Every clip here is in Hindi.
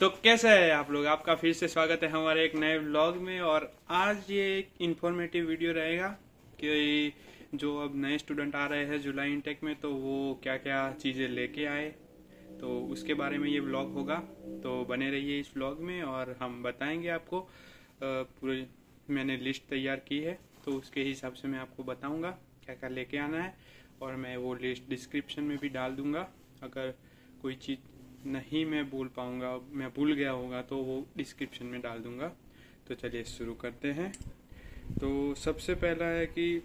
तो कैसे है आप लोग? आपका फिर से स्वागत है हमारे एक नए व्लॉग में और आज ये एक इन्फॉर्मेटिव वीडियो रहेगा कि जो अब नए स्टूडेंट आ रहे हैं जुलाई इंटेक में तो वो क्या क्या चीज़ें लेके आए। तो उसके बारे में ये व्लॉग होगा। तो बने रहिए इस व्लॉग में और हम बताएँगे आपको। पूरे मैंने लिस्ट तैयार की है तो उसके हिसाब से मैं आपको बताऊँगा क्या क्या लेके आना है। और मैं वो लिस्ट डिस्क्रिप्शन में भी डाल दूँगा। अगर कोई चीज़ नहीं मैं बोल पाऊँगा, मैं भूल गया होगा तो वो डिस्क्रिप्शन में डाल दूँगा। तो चलिए शुरू करते हैं। तो सबसे पहला है कि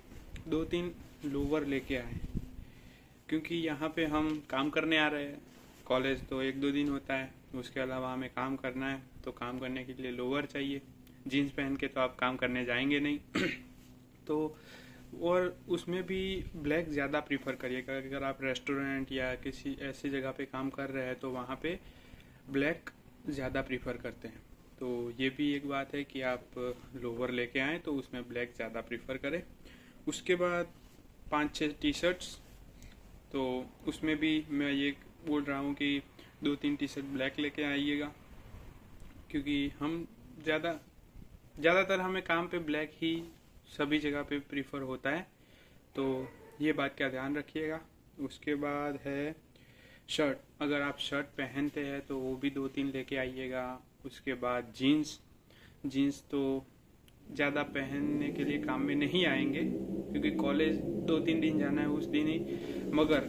दो तीन लोवर लेके आए। क्योंकि यहाँ पे हम काम करने आ रहे हैं। कॉलेज तो एक दो दिन होता है, उसके अलावा हमें काम करना है तो काम करने के लिए लोअर चाहिए। जीन्स पहन के तो आप काम करने जाएँगे नहीं। तो और उसमें भी ब्लैक ज़्यादा प्रीफर करिएगा अगर आप रेस्टोरेंट या किसी ऐसी जगह पे काम कर रहे हैं तो वहाँ पे ब्लैक ज़्यादा प्रीफर करते हैं। तो ये भी एक बात है कि आप लोअर लेके आए तो उसमें ब्लैक ज़्यादा प्रीफर करें। उसके बाद पाँच छः टी शर्ट्स तो उसमें भी मैं ये बोल रहा हूँ कि दो तीन टी शर्ट ब्लैक लेके आइएगा। क्योंकि हम ज़्यादा ज़्यादातर हमें काम पे ब्लैक ही सभी जगह पे प्रीफर होता है। तो ये बात का ध्यान रखिएगा। उसके बाद है शर्ट अगर आप शर्ट पहनते हैं तो वो भी दो तीन लेके आइएगा। उसके बाद जीन्स जीन्स तो ज़्यादा पहनने के लिए काम में नहीं आएँगे, क्योंकि कॉलेज दो तीन दिन जाना है उस दिन ही। मगर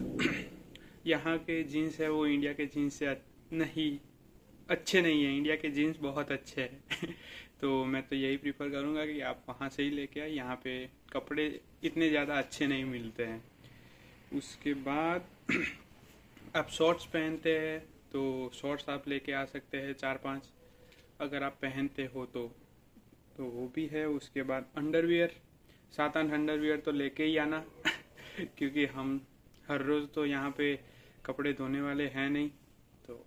यहाँ के जीन्स है, वो इंडिया के जीन्स से नहीं, अच्छे नहीं है। इंडिया के जीन्स बहुत अच्छे हैं। तो मैं तो यही प्रीफर करूँगा कि आप वहाँ से ही लेके आए। यहाँ पे कपड़े इतने ज़्यादा अच्छे नहीं मिलते हैं। उसके बाद आप शॉर्ट्स पहनते हैं तो शॉर्ट्स आप लेके आ सकते हैं चार पाँच। अगर आप पहनते हो तो तो वो भी है। उसके बाद अंडरवियर सात आठ अंडरवियर तो लेके ही आना। क्योंकि हम हर रोज़ तो यहाँ पे कपड़े धोने वाले हैं नहीं। तो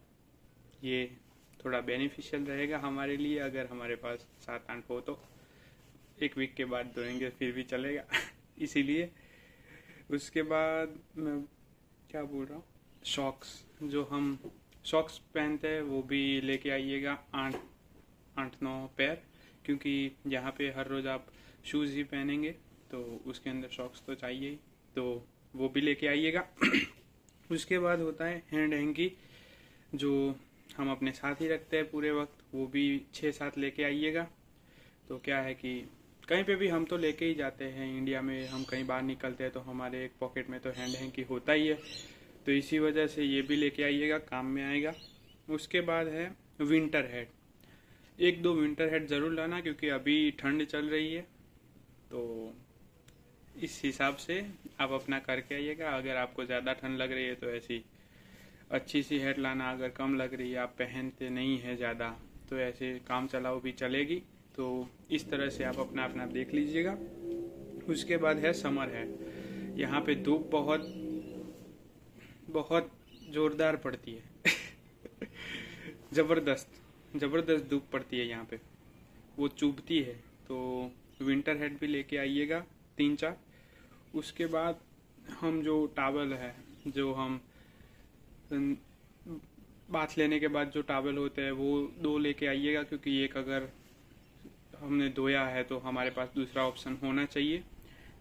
ये थोड़ा बेनिफिशियल रहेगा हमारे लिए, अगर हमारे पास सात आठ हो तो। एक वीक के बाद धोएँगे फिर भी चलेगा। इसीलिए उसके बाद मैं क्या बोल रहा हूँ? शॉक्स जो हम शॉक्स पहनते हैं, वो भी लेके आइएगा आठ आठ नौ पैर क्योंकि यहाँ पे हर रोज़ आप शूज़ ही पहनेंगे तो उसके अंदर शॉक्स तो चाहिए ही। तो वो भी लेके आइएगा। उसके बाद होता है हैंड हैंकी जो हम अपने साथ ही रखते हैं पूरे वक्त, वो भी छः सात लेके आइएगा। तो क्या है कि कहीं पे भी हम तो लेके ही जाते हैं, इंडिया में हम कहीं बाहर निकलते हैं तो हमारे एक पॉकेट में तो हैंड हैंकी होता ही है। तो इसी वजह से ये भी लेके आइएगा, काम में आएगा। उसके बाद है विंटर हेड एक दो विंटर हेड ज़रूर लाना क्योंकि अभी ठंड चल रही है। तो इस हिसाब से आप अपना करके आइएगा। अगर आपको ज़्यादा ठंड लग रही है तो ऐसी अच्छी सी हेड लाना अगर कम लग रही है, आप पहनते नहीं है ज़्यादा तो ऐसे काम चलाओ भी चलेगी। तो इस तरह से आप अपना अपना देख लीजिएगा। उसके बाद है समर है यहाँ पे धूप बहुत बहुत जोरदार पड़ती है। ज़बरदस्त ज़बरदस्त धूप पड़ती है यहाँ पे। वो चुभती है तो विंटर हेड भी लेके आइएगा, तीन चार। उसके बाद हम जो टावल है, जो हम बाथ लेने के बाद जो टावल होते हैं, वो दो लेके आइएगा, क्योंकि एक अगर हमने धोया है तो हमारे पास दूसरा ऑप्शन होना चाहिए।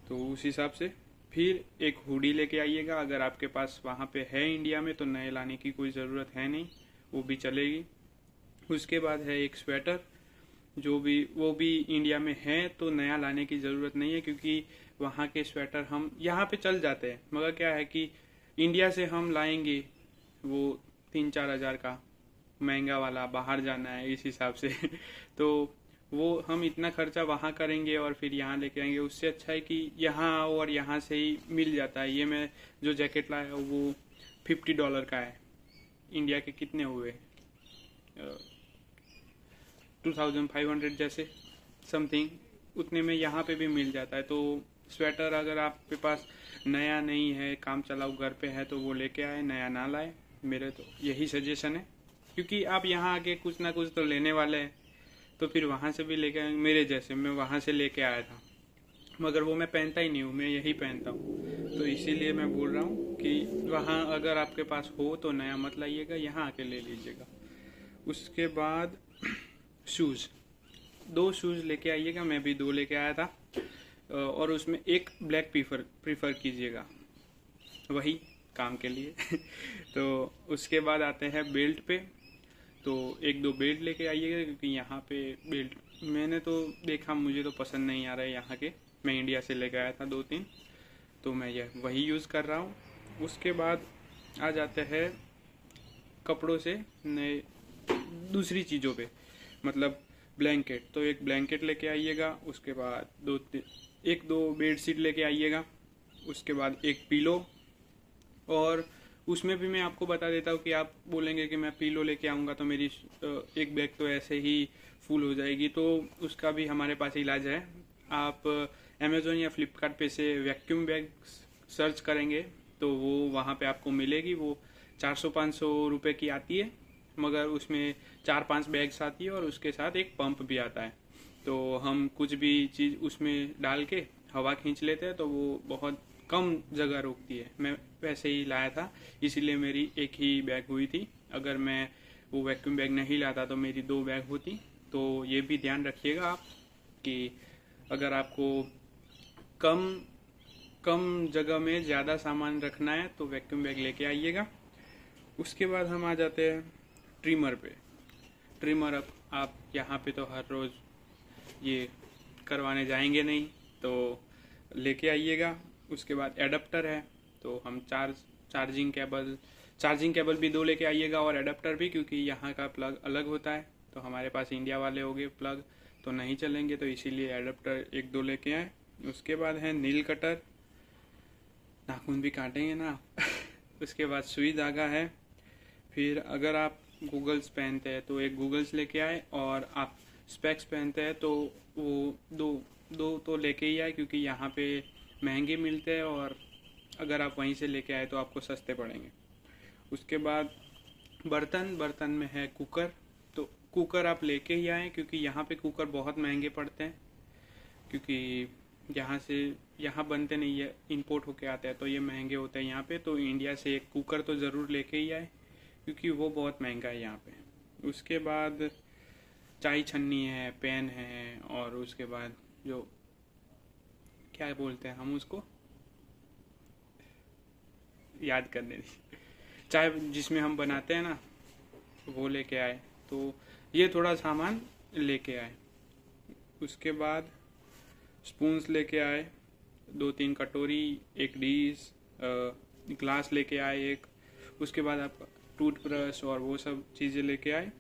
तो उस हिसाब से फिर एक हुडी लेके आइएगा। अगर आपके पास वहाँ पे है इंडिया में तो नए लाने की कोई ज़रूरत है नहीं, वो भी चलेगी। उसके बाद है एक स्वेटर जो भी, वो भी इंडिया में है तो नया लाने की ज़रूरत नहीं है, क्योंकि वहाँ के स्वेटर हम यहाँ पे चल जाते हैं। मगर क्या है कि इंडिया से हम लाएँगे वो तीन चार हज़ार का महँगा वाला बाहर जाना है इस हिसाब से। तो वो हम इतना खर्चा वहाँ करेंगे और फिर यहाँ लेके आएँगे। उससे अच्छा है कि यहाँ आओ और यहाँ से ही मिल जाता है। ये मैं जो जैकेट लाया वो फिफ्टी डॉलर का है। इंडिया के कितने हुए? टू थाउज़ेंड फाइव हंड्रेड जैसे समथिंग उतने में यहाँ पे भी मिल जाता है। तो स्वेटर अगर आपके पास नया नहीं है, काम चलाओ, घर पे है तो वो लेके आए, नया ना लाए। मेरे तो यही सजेशन है। क्योंकि आप यहाँ आके कुछ ना कुछ तो लेने वाले हैं तो फिर वहाँ से भी लेके मेरे जैसे मैं वहाँ से लेके आया था। मगर वो मैं पहनता ही नहीं हूँ, मैं यही पहनता हूँ। तो इसीलिए मैं बोल रहा हूँ कि वहाँ अगर आपके पास हो तो नया मत लाइएगा, यहाँ आके ले लीजिएगा। उसके बाद शूज़ दो शूज़ लेके आइएगा, मैं भी दो लेके आया था। और उसमें एक ब्लैक प्रीफर प्रीफर कीजिएगा। वही। काम के लिए। तो उसके बाद आते हैं बेल्ट पे। तो एक दो बेल्ट लेके आइएगा, क्योंकि यहाँ पे बेल्ट मैंने तो देखा, मुझे तो पसंद नहीं आ रहा है यहाँ के। मैं इंडिया से लेके आया था दो तीन तो मैं यह वही यूज़ कर रहा हूँ। उसके बाद आ जाते हैं कपड़ों से नए दूसरी चीज़ों पे। मतलब ब्लैंकेट। तो एक ब्लैंकेट लेके आइएगा, उसके बाद दो एक दो बेड शीट लेके आइएगा। उसके बाद एक पीलो। और उसमें भी मैं आपको बता देता हूँ कि आप बोलेंगे कि मैं पीलो लेके आऊँगा तो मेरी एक बैग तो ऐसे ही फुल हो जाएगी। तो उसका भी हमारे पास इलाज है। आप अमेजोन या फ्लिपकार्ट से वैक्यूम बैग सर्च करेंगे तो वो वहाँ पे आपको मिलेगी। वो 400-500 रुपए की आती है, मगर उसमें चार पाँच बैग्स आती है और उसके साथ एक पंप भी आता है। तो हम कुछ भी चीज़ उसमें डाल के हवा खींच लेते हैं तो वो बहुत कम जगह रोकती है। मैं वैसे ही लाया था, इसीलिए मेरी एक ही बैग हुई थी। अगर मैं वो वैक्यूम बैग नहीं लाता तो मेरी दो बैग होती। तो ये भी ध्यान रखिएगा आप कि अगर आपको कम कम जगह में ज़्यादा सामान रखना है तो वैक्यूम बैग लेके आइएगा। उसके बाद हम आ जाते हैं ट्रिमर पे। ट्रिमर अब आप यहाँ पे तो हर रोज़ ये करवाने जाएँगे नहीं तो लेके आइएगा। उसके बाद एडाप्टर है तो हम charge charging cable charging cable भी दो लेके आइएगा और एडाप्टर भी, क्योंकि यहाँ का प्लग अलग होता है तो हमारे पास इंडिया वाले हो गए प्लग तो नहीं चलेंगे तो इसीलिए एडाप्टर एक दो लेके आए। उसके बाद है नील कटर नाखून भी काटेंगे ना। उसके बाद सुई धागा है। फिर अगर आप गूगल्स पहनते हैं तो एक गूगल्स लेके आए, और आप स्पेक्स पहनते हैं तो वो दो दो तो लेके ही आए, क्योंकि यहाँ पे महँगे मिलते हैं और अगर आप वहीं से लेके आए तो आपको सस्ते पड़ेंगे। उसके बाद बर्तन बर्तन में है कुकर। तो कुकर आप लेके ही आए क्योंकि यहाँ पे कुकर बहुत महँगे पड़ते हैं, क्योंकि यहाँ से, यहाँ बनते नहीं है इंपोर्ट होके आते हैं तो ये महँगे होते हैं यहाँ पे। तो इंडिया से एक कुकर तो ज़रूर लेके ही आए, क्योंकि वो बहुत महँगा है यहाँ पे। उसके बाद चाय छन्नी है, पेन है और उसके बाद जो क्या बोलते हैं हम उसको? याद करने दी चाय जिसमें हम बनाते हैं ना, वो लेके आए। तो ये थोड़ा सामान लेके आए। उसके बाद स्पून्स लेके आए। दो तीन कटोरी, एक डिश ग्लास लेके आए एक। उसके बाद आप टूथब्रश और वो सब चीज़ें लेके आए।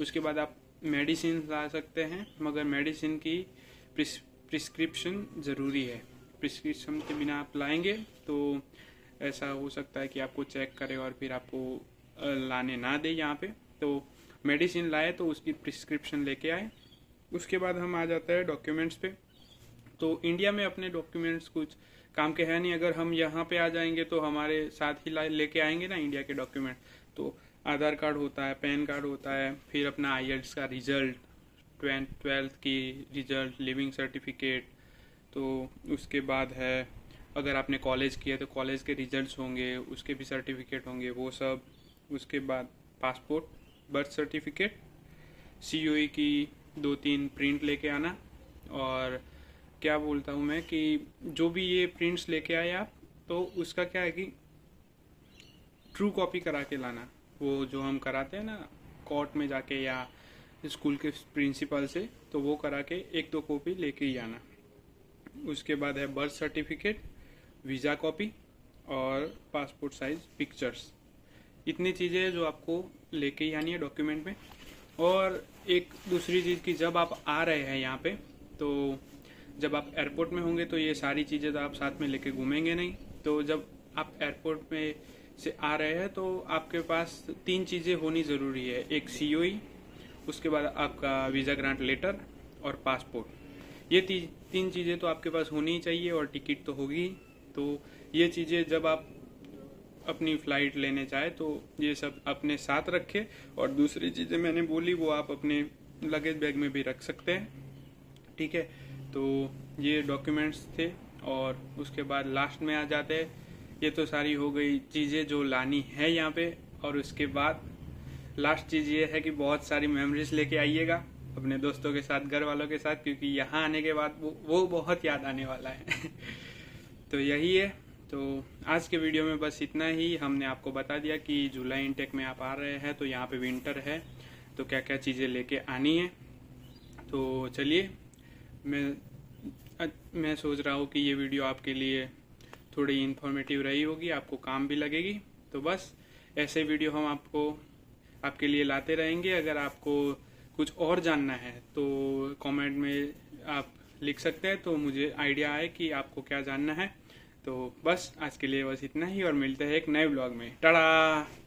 उसके बाद आप मेडिसिन ला सकते हैं, मगर मेडिसिन की प्रिस्क्रिप्शन ज़रूरी है। प्रिस्क्रिप्शन के बिना आप लाएँगे तो ऐसा हो सकता है कि आपको चेक करे और फिर आपको लाने ना दे यहाँ पे। तो मेडिसिन लाए तो उसकी प्रिस्क्रिप्शन लेके आए। उसके बाद हम आ जाते हैं डॉक्यूमेंट्स पे। तो इंडिया में अपने डॉक्यूमेंट्स कुछ काम के है नहीं। अगर हम यहाँ पे आ जाएँगे तो हमारे साथ ही लेके आएँगे ना इंडिया के डॉक्यूमेंट तो आधार कार्ड होता है, पैन कार्ड होता है, फिर अपना आई का रिज़ल्ट ट्वेल्थ की रिज़ल्ट, लिविंग सर्टिफिकेट तो उसके बाद है, अगर आपने कॉलेज किया तो कॉलेज के रिजल्ट्स होंगे, उसके भी सर्टिफिकेट होंगे, वो सब। उसके बाद पासपोर्ट, बर्थ सर्टिफिकेट सी e की दो तीन प्रिंट लेके आना। और क्या बोलता हूँ मैं कि जो भी ये प्रिंट्स लेके आए आप तो उसका क्या है कि ट्रू कॉपी करा के लाना। वो जो हम कराते हैं ना कोर्ट में जाके या स्कूल के प्रिंसिपल से तो वो करा के एक दो कॉपी लेके ही आना। उसके बाद है बर्थ सर्टिफिकेट, वीज़ा कॉपी और पासपोर्ट साइज़ पिक्चर्स। इतनी चीज़ें जो आपको लेके ही आनी है डॉक्यूमेंट में। और एक दूसरी चीज़ की जब आप आ रहे हैं यहाँ पे तो जब आप एयरपोर्ट में होंगे तो ये सारी चीज़ें तो आप साथ में लेके घूमेंगे नहीं। तो जब आप एयरपोर्ट में से आ रहे हैं तो आपके पास तीन चीज़ें होनी ज़रूरी है। एक सी उसके बाद आपका वीज़ा ग्रांट लेटर और पासपोर्ट। ये ती, तीन चीज़ें तो आपके पास होनी ही चाहिए और टिकट तो होगी तो ये चीज़ें जब आप अपनी फ़्लाइट लेने चाहे तो ये सब अपने साथ रखे और दूसरी चीज़ें मैंने बोली वो आप अपने लगेज बैग में भी रख सकते हैं। ठीक है? तो ये डॉक्यूमेंट्स थे और उसके बाद लास्ट में आ जाते हैं। ये तो सारी हो गई चीज़ें जो लानी है यहाँ पे और उसके बाद लास्ट चीज़ ये है कि बहुत सारी मेमोरीज लेके आइएगा अपने दोस्तों के साथ घर वालों के साथ क्योंकि यहाँ आने के बाद वो, वो बहुत याद आने वाला है। तो यही है। तो आज के वीडियो में बस इतना ही। हमने आपको बता दिया कि जुलाई इंटेक में आप आ रहे हैं तो यहाँ पे विंटर है तो क्या क्या चीज़ें लेके आनी है। तो चलिए मैं मैं सोच रहा हूँ कि ये वीडियो आपके लिए थोड़ी इन्फॉर्मेटिव रही होगी आपको काम भी लगेगी। तो बस ऐसे वीडियो हम आपको आपके लिए लाते रहेंगे। अगर आपको कुछ और जानना है तो कमेंट में आप लिख सकते हैं। तो मुझे आइडिया आए कि आपको क्या जानना है। तो बस, आज के लिए बस इतना ही, और मिलते हैं एक नए ब्लॉग में। टाटा!